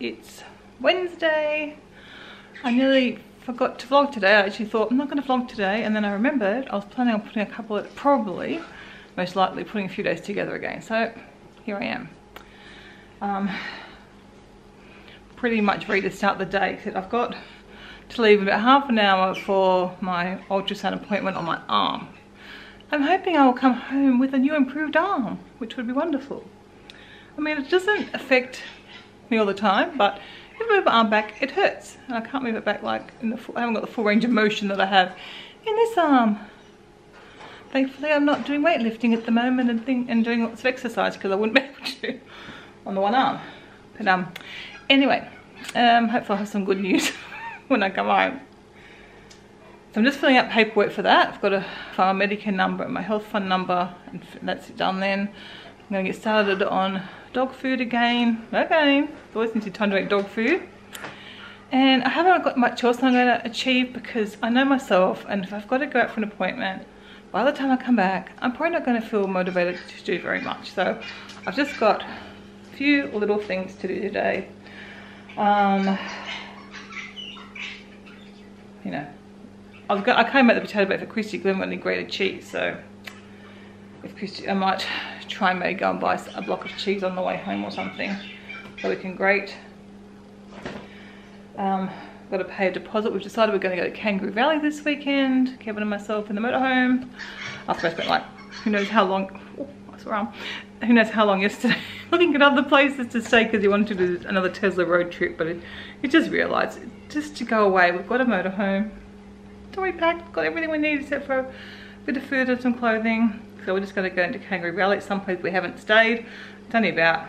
it's Wednesday. I nearly forgot to vlog today. I actually thought I'm not going to vlog today and then I remembered I was planning on putting a couple of, probably, most likely putting a few days together again. So here I am. Um, pretty much ready to start the day except I've got to leave about half an hour for my ultrasound appointment on my arm. I'm hoping I will come home with a new improved arm, which would be wonderful. I mean, it doesn't affect me all the time, but if I move my arm back, it hurts. And I can't move it back like, in the full, I haven't got the full range of motion that I have in this arm. Thankfully, I'm not doing weightlifting at the moment and, think, and doing lots of exercise because I wouldn't be able to on the one arm. But um, anyway, um, hopefully I'll have some good news when I come home. So I'm just filling out paperwork for that. I've got to file Medicare number and my health fund number and that's it done then. I'm going to get started on dog food again. Again, always need time to make dog food. And I haven't got much else I'm to achieve because I know myself and if I've got to go out for an appointment, by the time I come back, I'm probably not going to feel motivated to do very much. So I've just got a few little things to do today. Um, you know, I was I came out the potato bake for Christy haven't got any grated cheese, so if Christy, I might try and maybe go and buy a block of cheese on the way home or something so we can grate. Um, got to pay a deposit. We've decided we're going to go to Kangaroo Valley this weekend. Kevin and myself in the motorhome. After I spent like, who knows how long, oh, I. Who knows how long yesterday looking at other places to stay because he wanted to do another Tesla road trip. But it, it just realised, just to go away, we've got a motorhome. Story packed, got everything we need except for a bit of food and some clothing. So we're just going to go into Kangaroo Valley. It's someplace we haven't stayed. It's only about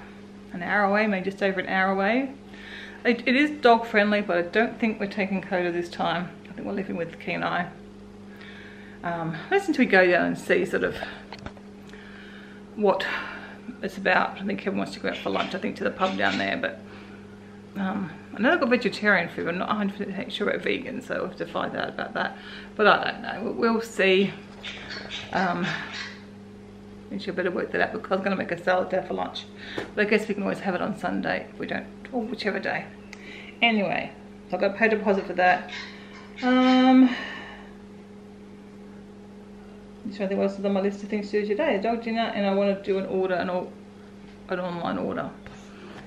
an hour away, maybe just over an hour away. It, it is dog friendly, but I don't think we're taking Coda this time. I think we're living with Key and I. Um, listen to we go down and see sort of what it's about. I think Kevin wants to go out for lunch, I think to the pub down there, but um, I know they've got vegetarian food, I'm not 100% sure about vegan, so we'll have to find out about that. But I don't know, we'll see. Um, we should better work that out because I was going to make a salad there for lunch. But I guess we can always have it on Sunday if we don't, or whichever day. Anyway, so I've got to pay deposit for that. Um, is there anything else is on my list of things to do today? A dog dinner and I want to do an order, an, an online order.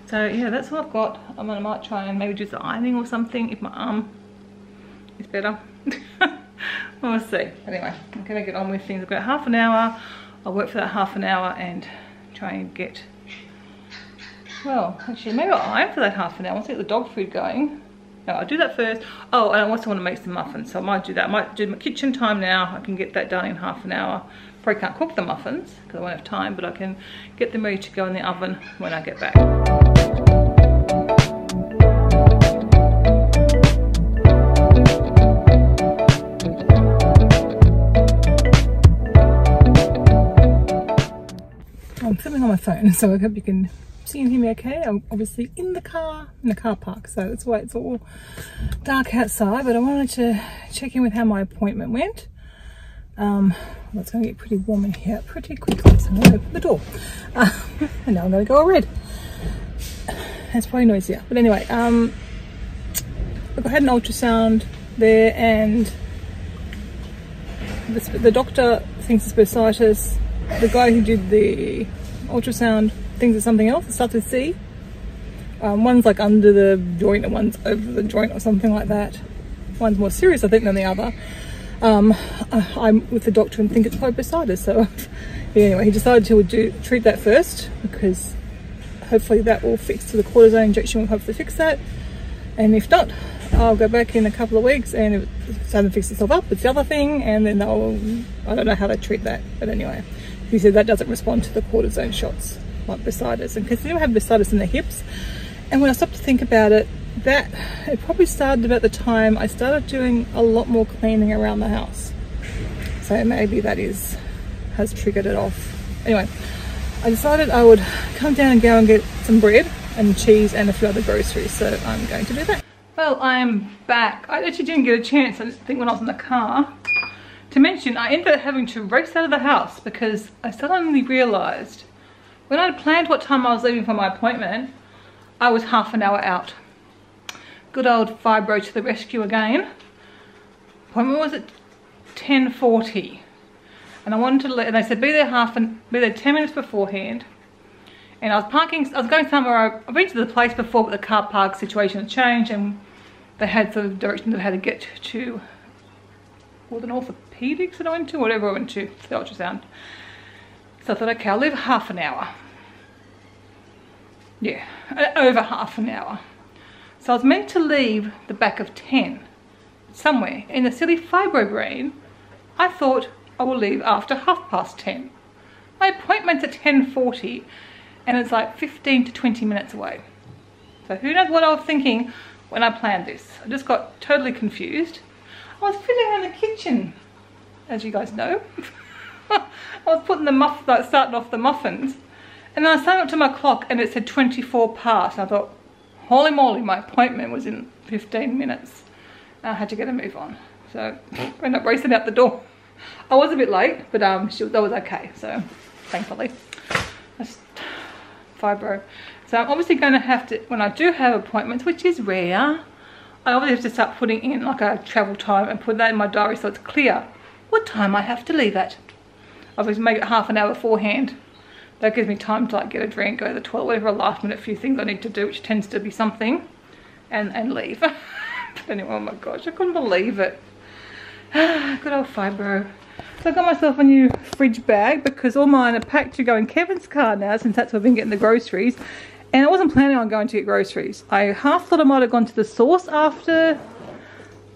So yeah, that's what I've got. I'm gonna might try and maybe do some ironing or something if my arm is better. we'll see. Anyway, I'm gonna get on with things. I've got half an hour. I'll work for that half an hour and try and get, well, actually, maybe I'll iron for that half an hour once I get the dog food going. No, I'll do that first. Oh, and I also want to make some muffins, so I might do that. I might do my kitchen time now. I can get that done in half an hour. Probably can't cook the muffins because I won't have time, but I can get them ready to go in the oven when I get back. I'm on my phone, so I hope you can see and hear me okay. I'm obviously in the car, in the car park, so that's why it's all dark outside, but I wanted to check in with how my appointment went. Um, well, it's going to get pretty warm in here pretty quickly, so I'm going to open the door. Uh, and now I'm going to go all red. That's probably noisier, but anyway, um, I had an ultrasound there and the, the doctor thinks it's bursitis. The guy who did the ultrasound thinks it's something else. It starts with C. Um, one's like under the joint and one's over the joint or something like that. One's more serious, I think, than the other. Um, I'm with the doctor and think it's fibrositis. So anyway, he decided he would do treat that first because hopefully that will fix to the cortisone injection will hopefully fix that. And if not, I'll go back in a couple of weeks and if it hasn't fixed itself up, it's the other thing. And then they'll, I don't know how they treat that. But anyway, said that doesn't respond to the cortisone shots like bursitis. And because you have bursitis in the hips. And when I stopped to think about it, that it probably started about the time I started doing a lot more cleaning around the house. So maybe that is has triggered it off. Anyway, I decided I would come down and go and get some bread and cheese and a few other groceries. So I'm going to do that. Well, I'm back. I actually didn't get a chance, I think when I was in the car, to mention I ended up having to race out of the house because I suddenly realised when I'd planned what time I was leaving for my appointment, I was half an hour out. Good old Fibro to the rescue again. Appointment was at 10.40 and I wanted to let, and they said be there half and be there 10 minutes beforehand and I was parking, I was going somewhere, I've been to the place before but the car park situation had changed and they had sort of directions of how to get to or the orthopedics that I went to, whatever I went to the ultrasound. So I thought, okay, I'll leave half an hour. Yeah, over half an hour. So I was meant to leave the back of 10 somewhere. In the silly fibro brain, I thought I will leave after half past 10. My appointment's at 10.40 and it's like 15 to 20 minutes away. So who knows what I was thinking when I planned this. I just got totally confused. I was fiddling in the kitchen, as you guys know. I was putting the muff, like starting off the muffins. And then I signed up to my clock and it said 24 past. I thought, holy moly, my appointment was in 15 minutes. I had to get a move on. So I ended up racing out the door. I was a bit late, but um, she, that was okay. So thankfully, that's fibro. So I'm obviously going to have to, when I do have appointments, which is rare, I obviously have to start putting in like a travel time and put that in my diary so it's clear what time I have to leave at. Obviously make it half an hour beforehand. That gives me time to like get a drink, go to the toilet, whatever a last minute few things I need to do, which tends to be something, and, and leave. but anyway, oh my gosh, I couldn't believe it. Good old fibro. So I got myself a new fridge bag because all mine are packed to go in Kevin's car now since that's where I've been getting the groceries. And I wasn't planning on going to get groceries. I half thought I might have gone to the source after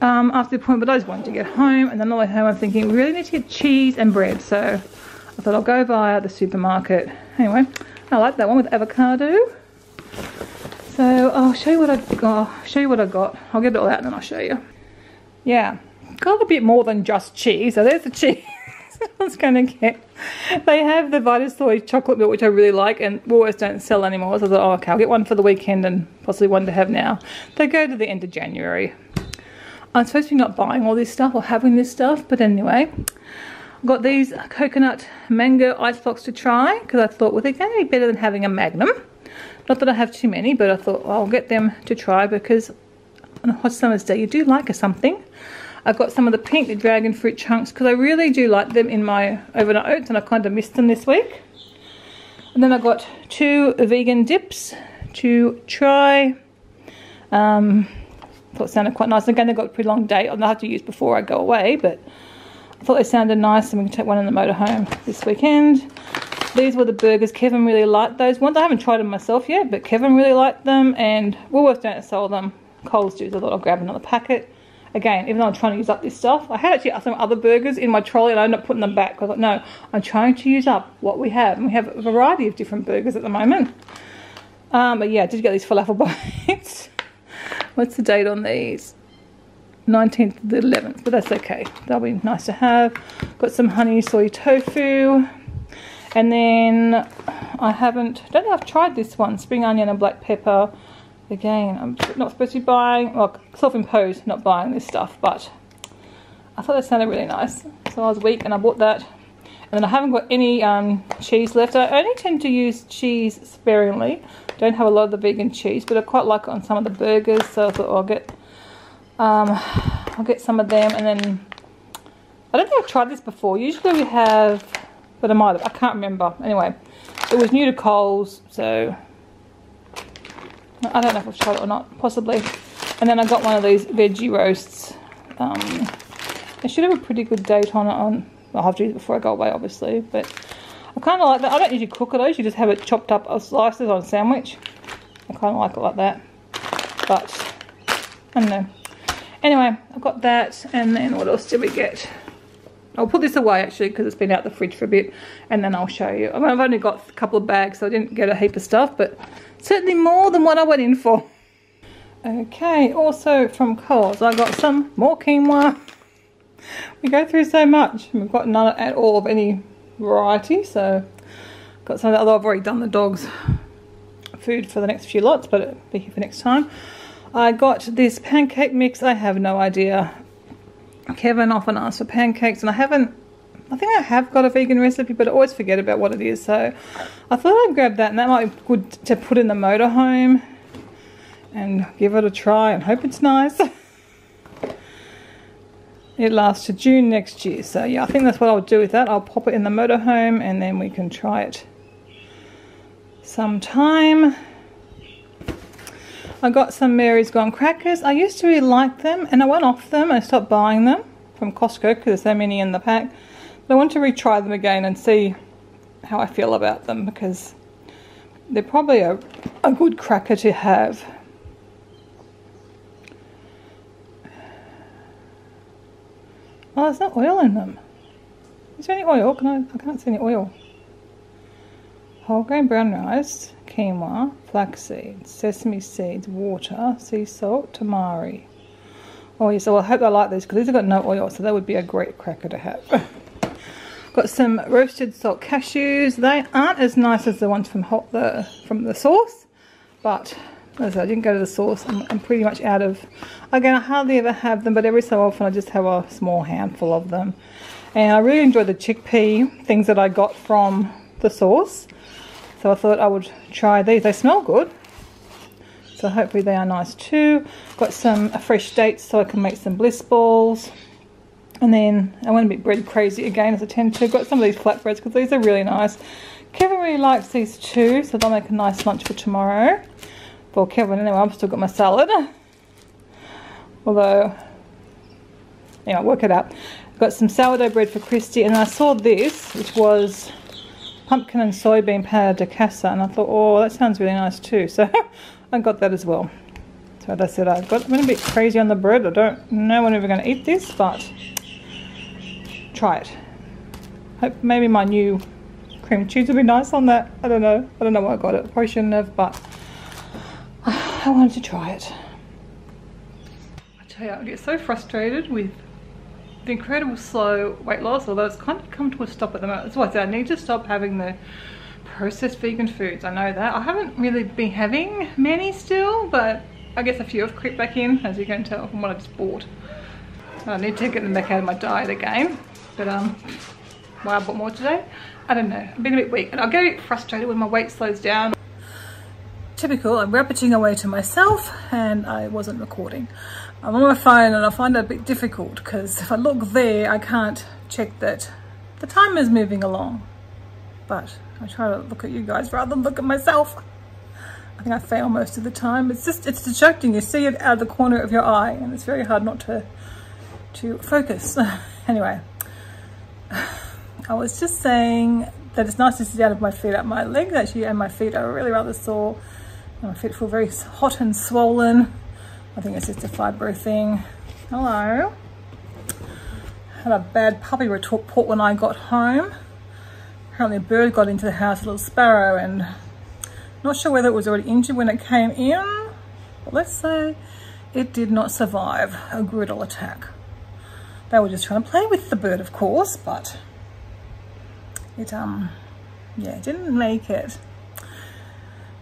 um, after the point, but I just wanted to get home. And then on the way home, I'm thinking, we really need to get cheese and bread. So I thought I'll go via the supermarket. Anyway, I like that one with avocado. So I'll show you what I got. I'll show you what I got. I'll get it all out and then I'll show you. Yeah, got a bit more than just cheese. So there's the cheese. I was going to get. They have the Vitasoy chocolate milk, which I really like, and Woolworths don't sell anymore. So I thought, oh, okay, I'll get one for the weekend and possibly one to have now. They go to the end of January. I'm supposed to be not buying all this stuff or having this stuff, but anyway. I've got these coconut mango ice blocks to try because I thought, well, they're going to be better than having a Magnum. Not that I have too many, but I thought well, I'll get them to try because on a hot summer's day, you do like a something. I've got some of the pink dragon fruit chunks because I really do like them in my overnight oats and I kind of missed them this week. And then I've got two vegan dips to try. Um, thought it sounded quite nice. Again, they've got a pretty long date. I'll have to use before I go away, but I thought they sounded nice and we can take one in the motorhome this weekend. These were the burgers. Kevin really liked those ones. I haven't tried them myself yet, but Kevin really liked them and Woolworths don't sell them. Coles do, so I thought I'll grab another packet again, even though I'm trying to use up this stuff, I had actually some other burgers in my trolley and I ended up putting them back. I thought, no, I'm trying to use up what we have. And we have a variety of different burgers at the moment. Um, but yeah, I did get these falafel bites. What's the date on these? 19th to the 11th, but that's okay. That'll be nice to have. Got some honey soy tofu. And then I haven't, don't know I've tried this one, spring onion and black pepper Again, I'm not supposed to be buying, well, self-imposed not buying this stuff, but I thought that sounded really nice. So I was weak and I bought that. And then I haven't got any um, cheese left. I only tend to use cheese sparingly. Don't have a lot of the vegan cheese, but I quite like it on some of the burgers. So I thought oh, I'll get, um, I'll get some of them. And then, I don't think I've tried this before. Usually we have, but I might have, I can't remember. Anyway, it was new to Coles, so I don't know if I've tried it or not, possibly. And then I got one of these veggie roasts. Um, it should have a pretty good date on it. On I'll have to use it before I go away, obviously. But I kind of like that. I don't usually cook those. You just have it chopped up as slices on a sandwich. I kind of like it like that. But I don't know. Anyway, I've got that. And then what else did we get? I'll put this away actually because it's been out the fridge for a bit and then I'll show you. I mean, I've only got a couple of bags so I didn't get a heap of stuff but certainly more than what I went in for. Okay, also from Coles I got some more quinoa. We go through so much we've got none at all of any variety so got some of that, although I've already done the dogs food for the next few lots but it'll be here for next time. I got this pancake mix, I have no idea Kevin often asks for pancakes and I haven't I think I have got a vegan recipe but I always forget about what it is so I thought I'd grab that and that might be good to put in the motorhome and give it a try and hope it's nice. it lasts to June next year. So yeah, I think that's what I'll do with that. I'll pop it in the motorhome and then we can try it sometime. I got some Mary's Gone crackers. I used to really like them and I went off them I stopped buying them from Costco because there's so many in the pack. But I want to retry them again and see how I feel about them because they're probably a, a good cracker to have. Oh, there's no oil in them. Is there any oil? Can I, I can't see any oil. Whole grain brown rice, quinoa, flaxseed, sesame seeds, water, sea salt, tamari. Oh yes, well I hope I like these because these have got no oil, so that would be a great cracker to have. got some roasted salt cashews. They aren't as nice as the ones from hot, the from the source, but as I didn't go to the source, I'm, I'm, pretty much out of. Again, I hardly ever have them, but every so often I just have a small handful of them. And I really enjoy the chickpea things that I got from the source. So I thought I would try these. They smell good. So hopefully they are nice too. Got some fresh dates so I can make some bliss balls. And then I went a bit bread crazy again as I tend to. Got some of these flatbreads because these are really nice. Kevin really likes these too, so they'll make a nice lunch for tomorrow for Kevin anyway. I've still got my salad. Although, yeah, work it out. i Got some sourdough bread for Christy, and I saw this, which was pumpkin and soybean pane di casa, and I thought, oh, that sounds really nice too. So I got that as well. So I said, I've got went a bit crazy on the bread. I don't know when we're going to eat this, but try it. Hope maybe my new cream cheese will be nice on that. I don't know. I don't know why I got it. Probably shouldn't have, but I wanted to try it. I tell you, I get so frustrated with the incredible slow weight loss, although it's kind of come to a stop at the moment. That's why I said I need to stop having the processed vegan foods. I know that. I haven't really been having many still, but I guess a few have creeped back in, as you can tell from what I just bought. I need to get them back out of my diet again. But um, why I bought more today? I don't know. I've been a bit weak. And I get a bit frustrated when my weight slows down typical, I'm rapiding away to myself and I wasn't recording. I'm on my phone and I find it a bit difficult because if I look there, I can't check that the time is moving along. But I try to look at you guys rather than look at myself. I think I fail most of the time. It's just, it's distracting. You see it out of the corner of your eye and it's very hard not to, to focus. anyway, I was just saying that it's nice to sit down with my feet up. My legs actually and my feet are really rather sore feet feel very hot and swollen. I think it's just a fibro thing. Hello. Had a bad puppy report when I got home. Apparently a bird got into the house, a little sparrow, and not sure whether it was already injured when it came in. But let's say it did not survive a griddle attack. They were just trying to play with the bird, of course, but it, um, yeah, didn't make it.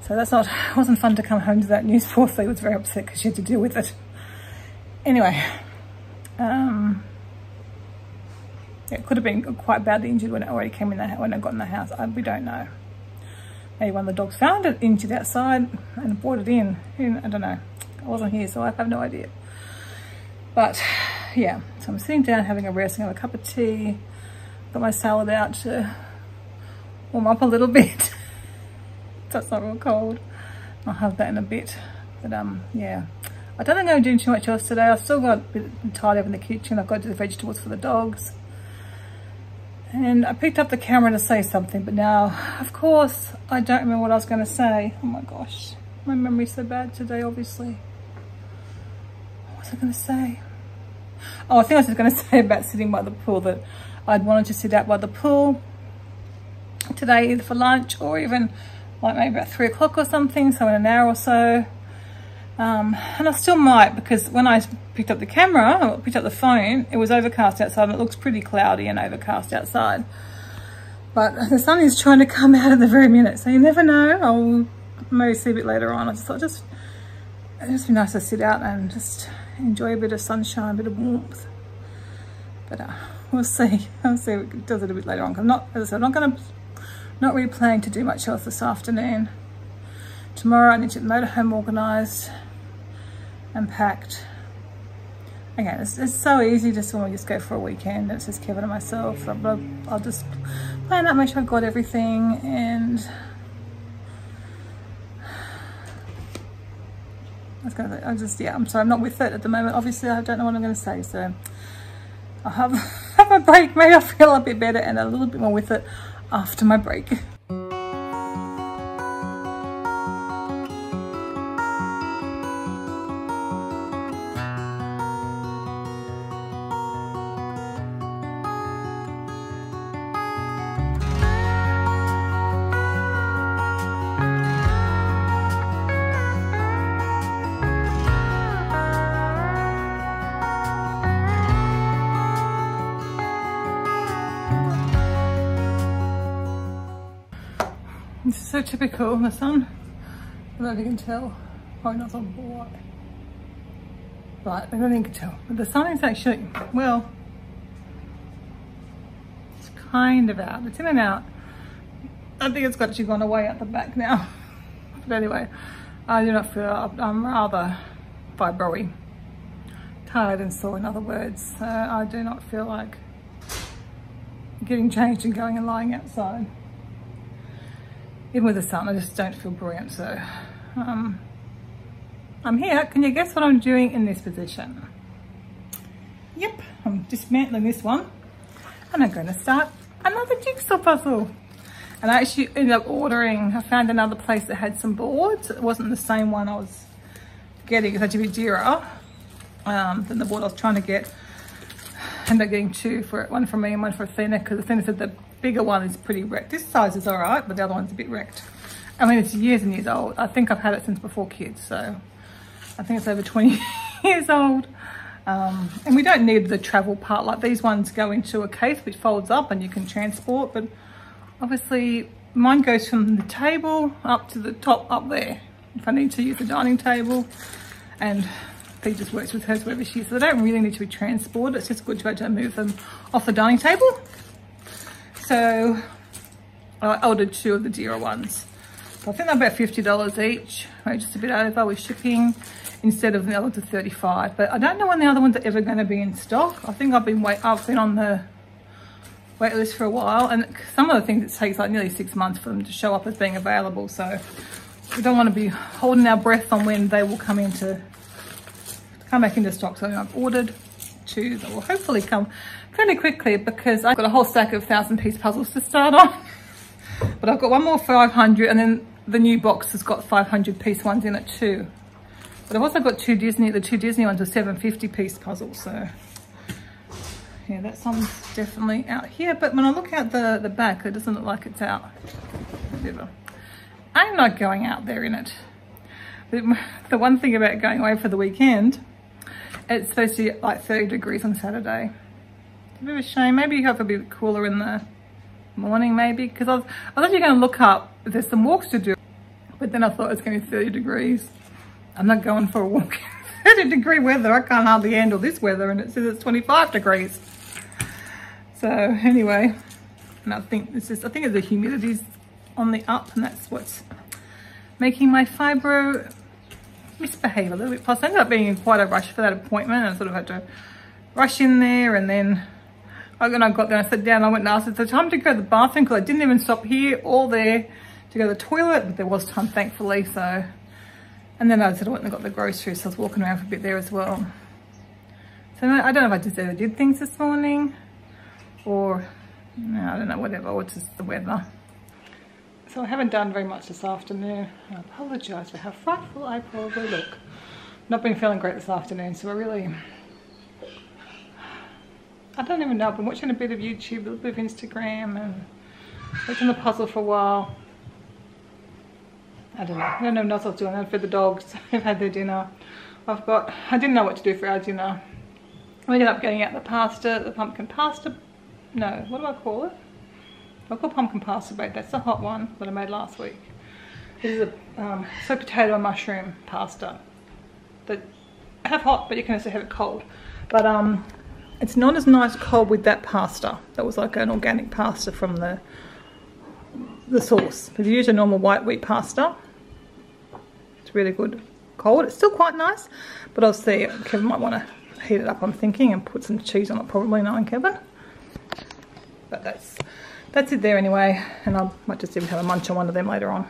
So that's not, it wasn't fun to come home to that news. Poor thing was very upset because she had to deal with it. Anyway, um, it could have been quite badly injured when it already came in the when it got in the house. I, we don't know. Maybe one of the dogs found it injured outside and brought it in. I don't know. I wasn't here, so I have no idea. But yeah, so I'm sitting down having a rest and have a cup of tea. Got my salad out to warm up a little bit that's not real cold. I'll have that in a bit. But um, yeah. I don't think I'm doing too much else today. I've still got a bit tidy up in the kitchen. I've got to do the vegetables for the dogs. And I picked up the camera to say something, but now, of course, I don't remember what I was going to say. Oh my gosh. My memory's so bad today, obviously. What was I going to say? Oh, I think I was just going to say about sitting by the pool, that I'd wanted to sit out by the pool today, either for lunch or even like maybe about three o'clock or something, so in an hour or so. Um, and I still might because when I picked up the camera, picked up the phone, it was overcast outside and it looks pretty cloudy and overcast outside. But the sun is trying to come out at the very minute, so you never know. I'll maybe see a bit later on. I just thought just, it'd just be nice to sit out and just enjoy a bit of sunshine, a bit of warmth. But uh, we'll see. I'll see if it does it a bit later on. I'm not, as I said, I'm not going to not really planning to do much else this afternoon. Tomorrow I need to get the motorhome organised and packed. Again, it's, it's so easy just when we just go for a weekend. It's just Kevin and myself. I'll, I'll just plan out, make sure I've got everything and I I just, yeah, I'm sorry, I'm not with it at the moment. Obviously, I don't know what I'm gonna say, so I'll have, have a break. Maybe I'll feel a bit better and a little bit more with it after my break. So typical, the sun. I don't know if you can tell. Probably not on board. Right, I don't think you can tell. But the sun is actually, well, it's kind of out. It's in and out. I think it's got actually gone away at the back now. but anyway, I do not feel, I'm rather fibroy. Tired and sore in other words. So I do not feel like getting changed and going and lying outside even with the sun, I just don't feel brilliant, So um, I'm here. Can you guess what I'm doing in this position? Yep, I'm dismantling this one and I'm going to start another jigsaw puzzle. And I actually ended up ordering, I found another place that had some boards. It wasn't the same one I was getting, it had to be dearer um, than the board I was trying to get. I ended up getting two for it, one for me and one for Athena because Athena said the bigger one is pretty wrecked. This size is all right, but the other one's a bit wrecked. I mean, it's years and years old. I think I've had it since before kids, so I think it's over 20 years old. Um, and we don't need the travel part. Like these ones go into a case which folds up and you can transport, but obviously mine goes from the table up to the top up there. If I need to use the dining table and he just works with hers wherever she is. So they don't really need to be transported. It's just good to actually move them off the dining table so I ordered two of the dearer ones. So I think they're about $50 each, right, just a bit over with shipping instead of the other to 35 But I don't know when the other ones are ever going to be in stock. I think I've been wait, I've been on the wait list for a while and some of the things it takes like nearly six months for them to show up as being available. So we don't want to be holding our breath on when they will come into come back into stock. So I've ordered two that will hopefully come fairly quickly because I've got a whole stack of thousand piece puzzles to start on. But I've got one more 500 and then the new box has got 500 piece ones in it too. But I've also got two Disney, the two Disney ones are 750 piece puzzles. So yeah, that one's definitely out here. But when I look at the, the back, it doesn't look like it's out. I'm not going out there in it. The one thing about going away for the weekend, it's supposed to be like 30 degrees on Saturday a bit of a shame. Maybe you have a bit cooler in the morning maybe because I was, I was actually going to look up if there's some walks to do but then I thought it's going to be 30 degrees. I'm not going for a walk 30 degree weather. I can't hardly handle this weather and it says it's 25 degrees. So anyway, and I think this is, I think the humidity's on the up and that's what's making my fibro misbehave a little bit. Plus I ended up being in quite a rush for that appointment I sort of had to rush in there and then when I got there, I sat down, I went and asked, it's the time to go to the bathroom because I didn't even stop here or there to go to the toilet, but there was time, thankfully, so. And then I said I went and got the groceries, so I was walking around for a bit there as well. So I don't know if I just ever did things this morning or, no, I don't know, whatever, or just the weather. So I haven't done very much this afternoon. I apologise for how frightful I probably look. Not been feeling great this afternoon, so I really I don't even know. I've been watching a bit of YouTube, a little bit of Instagram, and watching the puzzle for a while. I don't know. I don't know what else I was doing. I fed the dogs. They've had their dinner. I've got, I didn't know what to do for our dinner. We ended up getting out the pasta, the pumpkin pasta. No, what do I call it? I call pumpkin pasta bake. That's the hot one that I made last week. This is a um, so potato and mushroom pasta that have hot, but you can also have it cold. But um, it's not as nice cold with that pasta. That was like an organic pasta from the the source. If you use a normal white wheat pasta, it's really good cold. It's still quite nice, but I'll see. Kevin might want to heat it up, I'm thinking, and put some cheese on it, probably, knowing Kevin. But that's that's it there anyway, and I might just even have a munch on one of them later on.